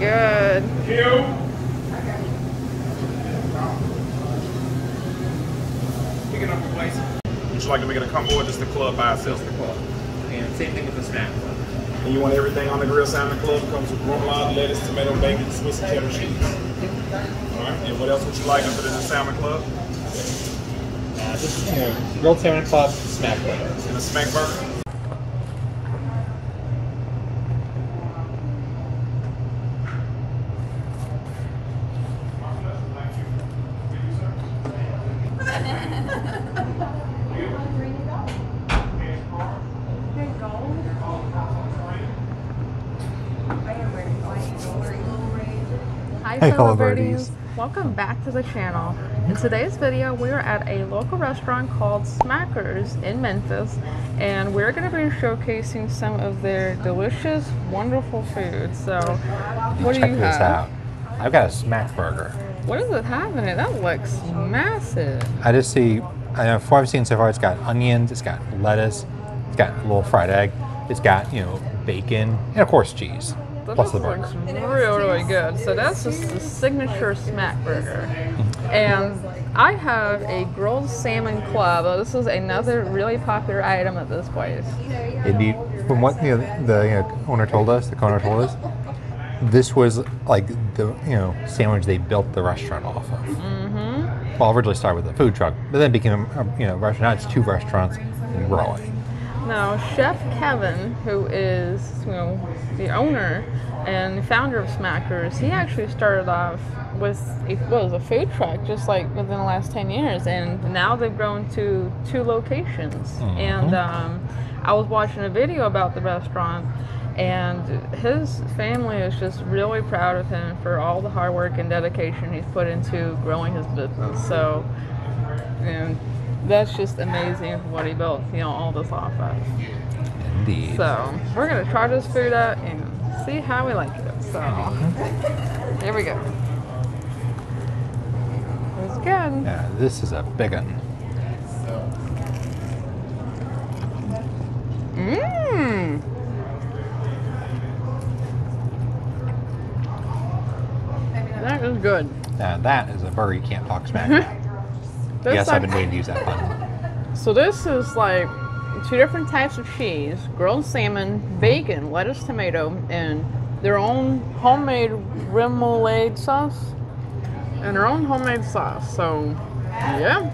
good. Picking up a place. Would you like to make it a combo or just the club by itself? the club. And same thing with the snack club. And you want everything on the grill salmon club? Comes with remoulade, lettuce, tomato, bacon, Swiss and cheddar cheese. All right. And what else would you like under the salmon club? Uh, just you know, grilled salmon club, snack club. And a smack burger. Hi Hey, fellow fellow birdies. birdies. Welcome back to the channel. In today's video, we are at a local restaurant called Smackers in Memphis, and we're going to be showcasing some of their delicious, wonderful food. So, what do Check you this have? out. I've got a smack burger. What does it have in it? That looks massive. I just see, I know, from what I've seen so far, it's got onions, it's got lettuce, it's got a little fried egg, it's got, you know, bacon, and of course cheese, That plus the burger. really, really good. So that's just the signature smack burger. And I have a grilled salmon club. This is another really popular item at this place. Indeed, from what you know, the you know, owner told us, the owner told us, this was like the you know sandwich they built the restaurant off of. Mm-hmm. Well, originally started with a food truck, but then became a you know restaurant. Now it's two restaurants and growing. Now, Chef Kevin, who is you know the owner and founder of Smackers, he actually started off with a, was a food truck just like within the last ten years, and now they've grown to two locations. And um, I was watching a video about the restaurant. And his family is just really proud of him for all the hard work and dedication he's put into growing his business. So, and that's just amazing what he built, you know, all this off of. Indeed. So we're gonna try this food out and see how we like it. So here we go. It's good. Yeah, this is a big one. Mmm. That is good. Now that is a burger you can't talk smack. This yes, like- I've been waiting to use that button. So this is like two different types of cheese, grilled salmon, bacon, lettuce, tomato, and their own homemade remoulade sauce. And their own homemade sauce. So yeah.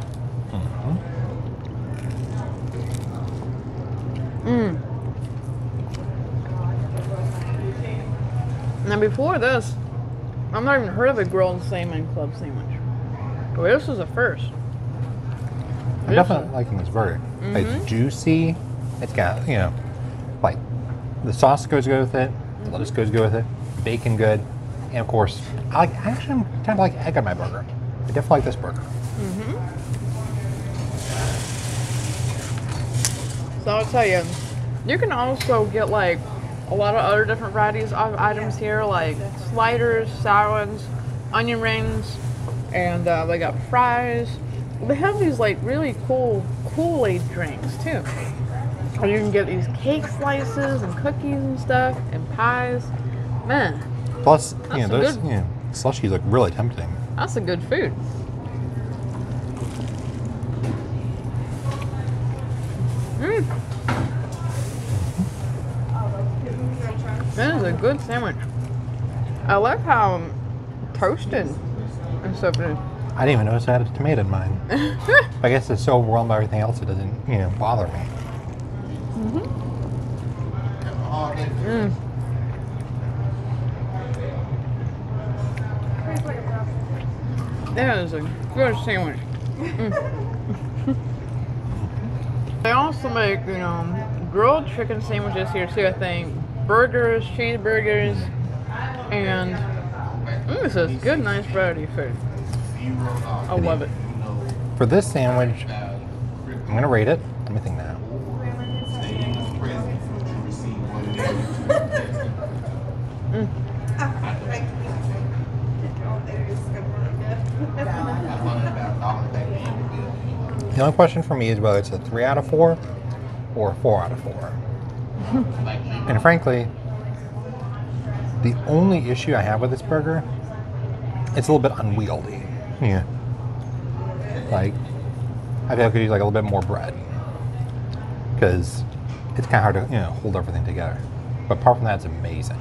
Mmm. Now before this, I've not even heard of a grilled salmon club sandwich. But this is a first. I'm definitely liking this burger. It's juicy. It's got, you know, like the sauce goes good with it, the lettuce goes good with it, bacon good, and of course, I like actually I'm kind of like egg on my burger. I definitely like this burger. So I'll tell you, you can also get like a lot of other different varieties of items here, like sliders, salads, onion rings, and uh, they got fries. They have these like really cool Kool-Aid drinks too. And you can get these cake slices and cookies and stuff and pies. Man, Plus, you That's know, a those good- know, slushies look really tempting. that's a good food. Mm. That is a good sandwich. I like how toasted and stuff it is. I didn't even notice I had a tomato in mine. I guess it's so overwhelmed by everything else, it doesn't, you know, bother me. Mm-hmm. Mm. That is a good sandwich. Mm. they also make, you know, grilled chicken sandwiches here too, I think. Burgers, cheeseburgers, and mm, this is good, nice variety of food. I love it. For this sandwich, I'm gonna rate it. Let me think now. The only question for me is whether it's a three out of four or a four out of four. and frankly, The only issue I have with this burger, it's a little bit unwieldy. Yeah. Like, I feel like I could use like a little bit more bread because it's kind of hard to you know hold everything together. But apart from that, it's amazing.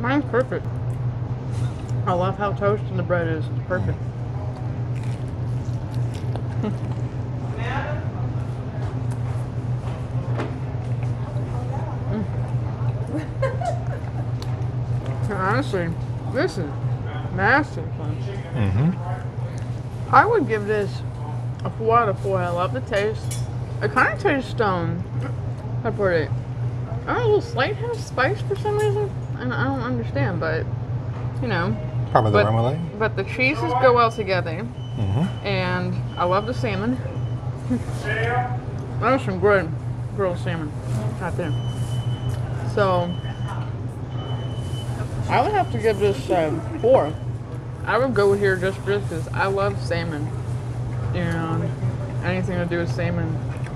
Mine's perfect. I love how toasted the bread is. It's perfect. Mm. Honestly, this is masterful. Mm-hmm. I would give this a four out of four. I love the taste. It kind of tastes um, how to put it? I don't know, a little slight hint of spice for some reason. And I don't understand, but you know. Probably the But, but the cheeses go well together, Mm-hmm. and I love the salmon. that was some good grilled salmon right there. So I would have to give this um, four. I would go here just because I love salmon, and anything to do with salmon,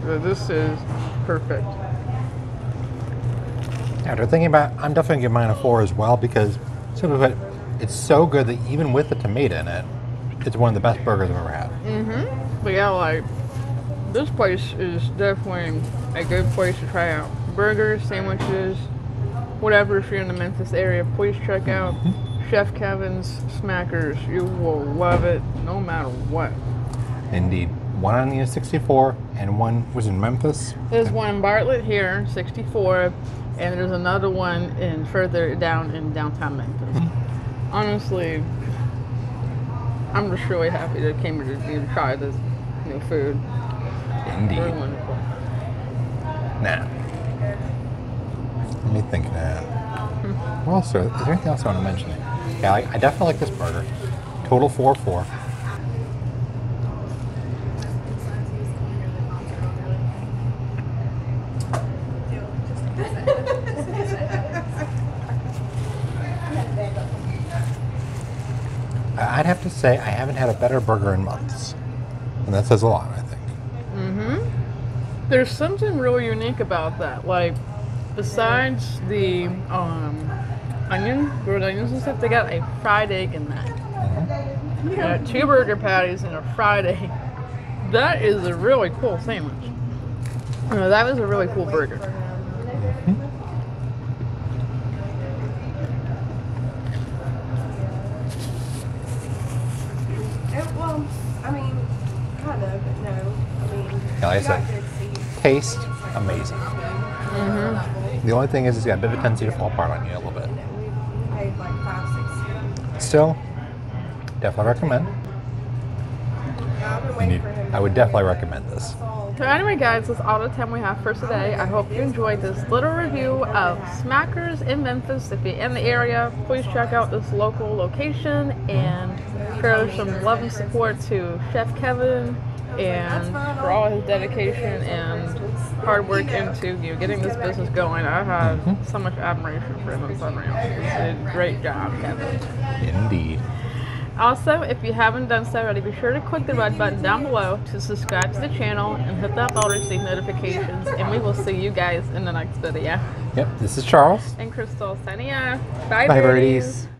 uh, this is perfect. After thinking about, I'm definitely gonna give mine a four as well because simply put, it's so good that even with the tomato in it, it's one of the best burgers I've ever had. Mm-hmm. But yeah, like this place is definitely a good place to try out. Burgers, sandwiches, whatever. If you're in the Memphis area, please check out Chef Kevin's Smackers. You will love it, no matter what. Indeed. One on the 64 and one was in Memphis. There's one in Bartlett here, 64, and there's another one in further down in downtown Memphis. Hmm. Honestly, I'm just really happy that I came here to try this new food. Very Indeed. wonderful. Now, let me think now. What hmm. else? Are, is there anything else I want to mention? Yeah, I, I definitely like this burger. Total 4 4. I- I'd have to say I haven't had a better burger in months. And that says a lot, I think. Mhm. There's something really unique about that. Like, besides the um, onion, grilled onions and stuff, they got a fried egg in that. Uh, two burger patties and a fried egg. That is a really cool sandwich. Uh, that was a really cool burger. It, well, I mean, kind of, but no. I mean, Yeah, like I said, gonna see- Taste, amazing. The only thing is, it's got a bit of a tendency to fall apart on you a little bit. Like five, six. Still, definitely recommend. Him. I would definitely recommend this. So anyway, guys, that's all the time we have for today. I hope you enjoyed this little review of Smackers in Memphis. If you're in the area, please check out this local location and show some love and support to Chef Kevin and for all his dedication and hard work into you know, getting this business going. I have so much admiration for him and Sunrail. He did a great job, Kevin. Indeed. Also, if you haven't done so already, be sure to click the red button down below to subscribe to the channel and hit that bell to receive notifications. And we will see you guys in the next video. Yep, this is Charles. And Crystal signing off. Bye, Bye, birdies. birdies.